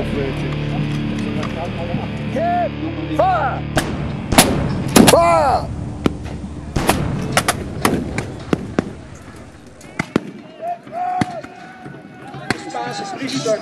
aflofweertje. Kip! Vaar! Vaar! Basis, Riesdag.